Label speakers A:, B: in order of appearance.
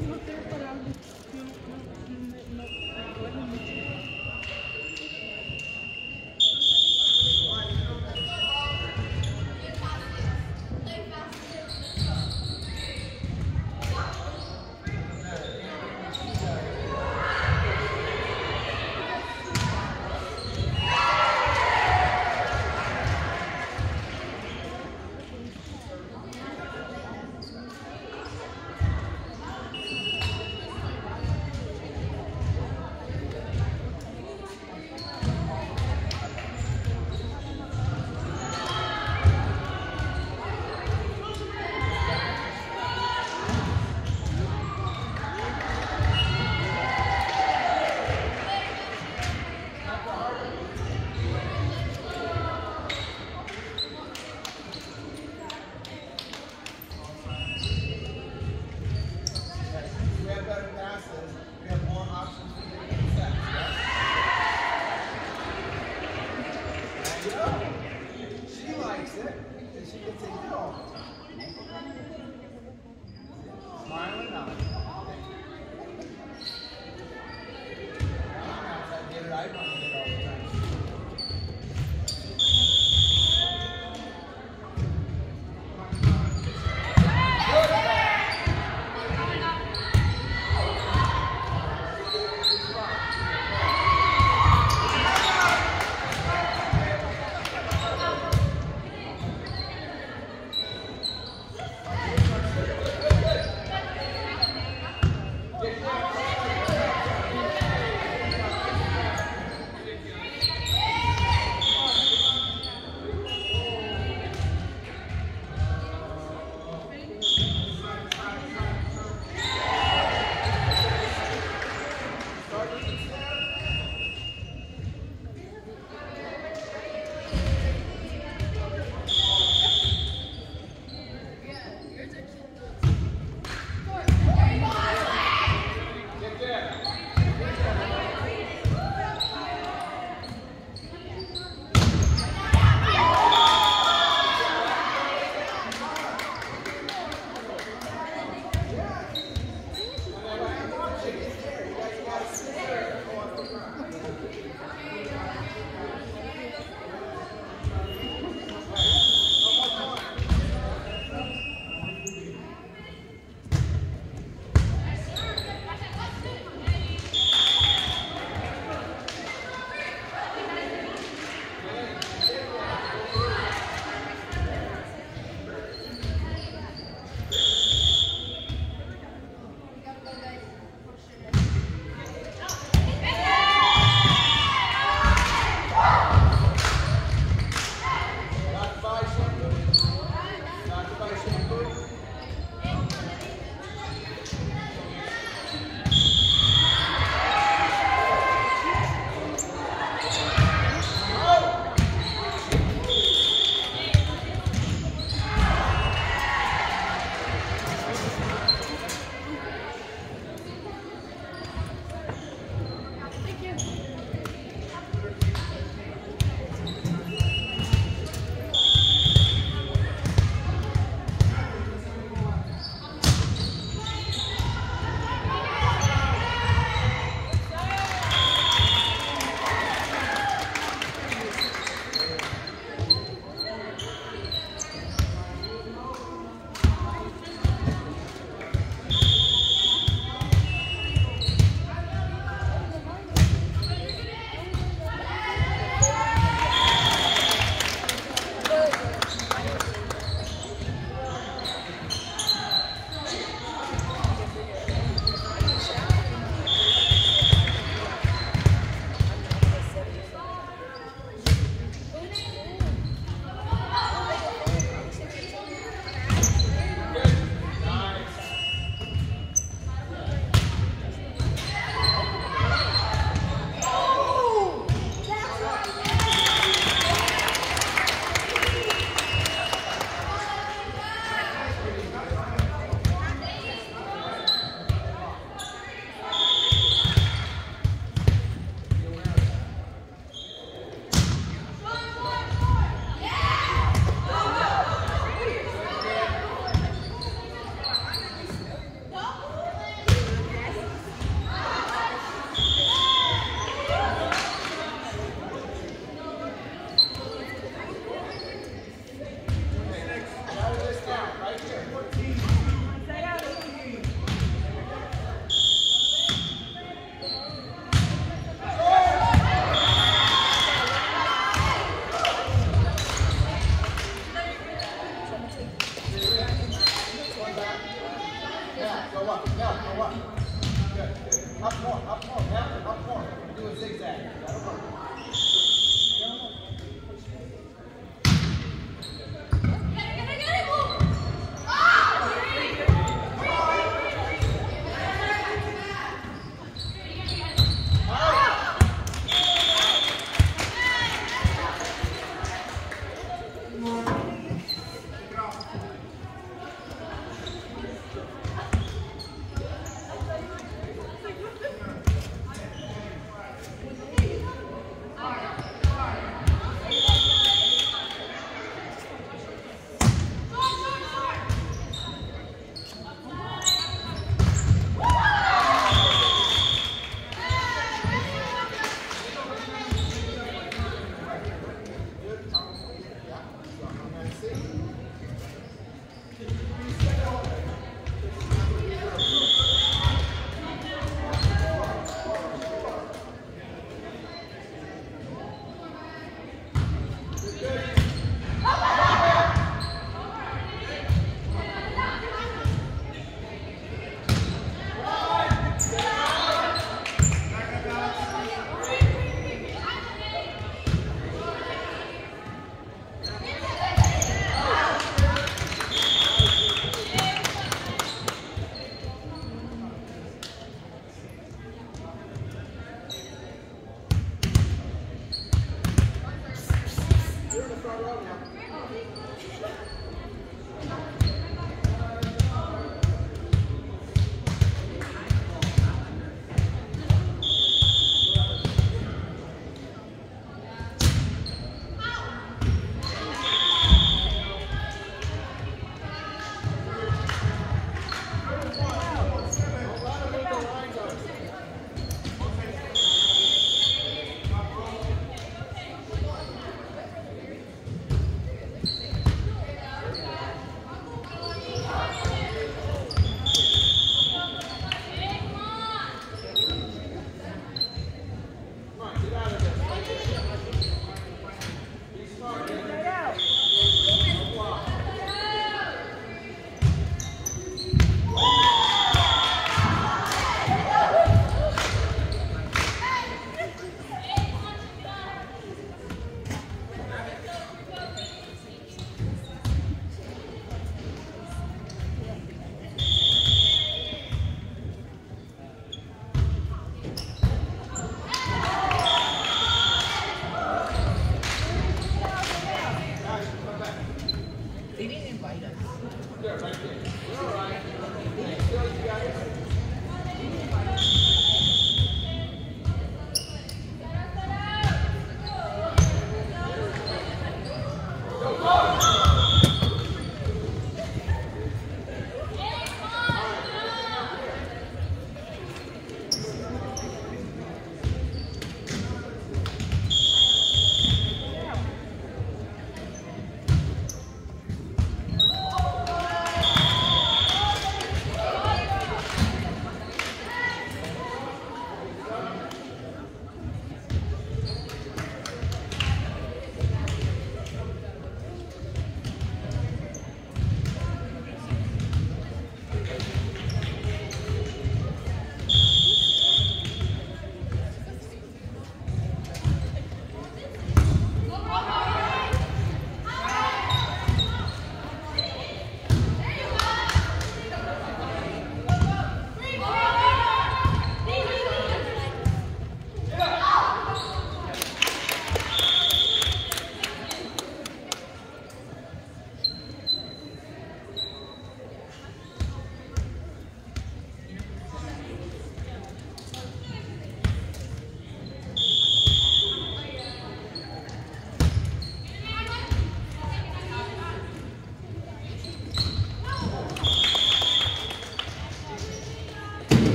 A: não manter parado.